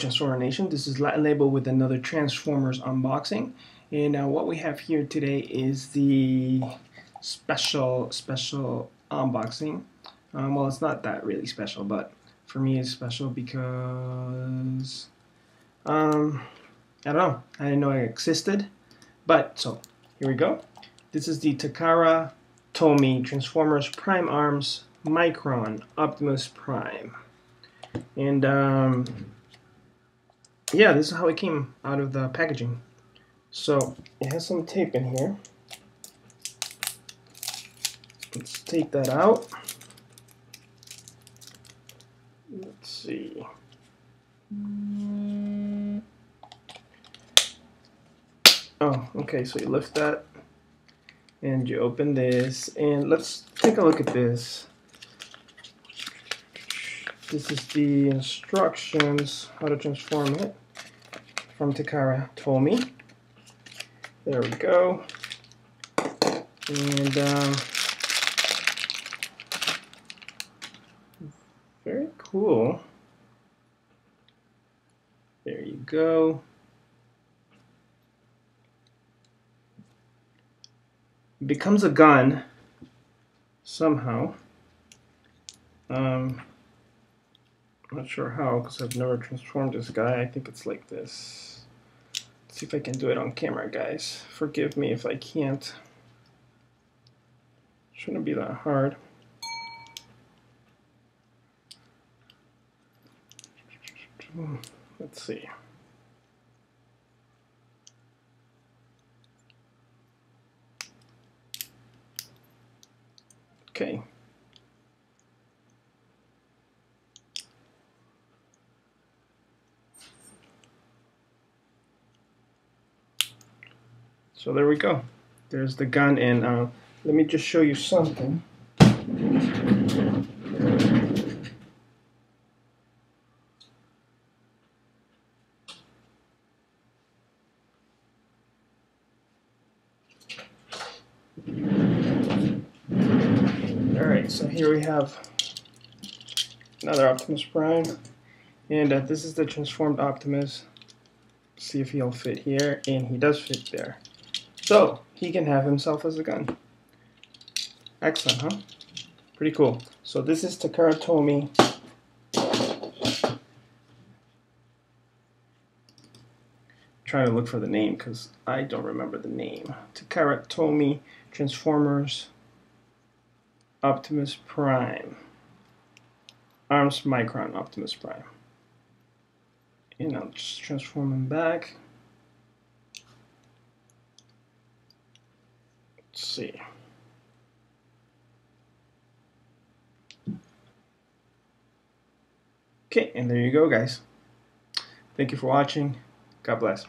Transformer Nation, this is Latin Label with another Transformers unboxing. And uh, what we have here today is the special, special unboxing. Um, well, it's not that really special, but for me it's special because, um, I don't know, I didn't know it existed. But, so, here we go. This is the Takara Tomy Transformers Prime Arms Micron Optimus Prime. And, um, yeah, this is how it came out of the packaging. So it has some tape in here. Let's take that out. Let's see. Oh, okay, so you lift that and you open this and let's take a look at this. This is the instructions how to transform it from Takara Tomy. There we go. And um, very cool. There you go. becomes a gun somehow. Um, not sure how because I've never transformed this guy. I think it's like this. Let's see if I can do it on camera, guys. Forgive me if I can't. Shouldn't be that hard. Let's see. Okay. So there we go. There's the gun and uh, let me just show you something. Alright, so here we have another Optimus Prime. And uh, this is the transformed Optimus. See if he'll fit here, and he does fit there. So, he can have himself as a gun. Excellent, huh? Pretty cool. So this is Takara Tomy. Trying to look for the name because I don't remember the name. Takara Tomy Transformers Optimus Prime. Arms Micron Optimus Prime. And I'll just transform him back. Let's see. Okay, and there you go, guys. Thank you for watching. God bless.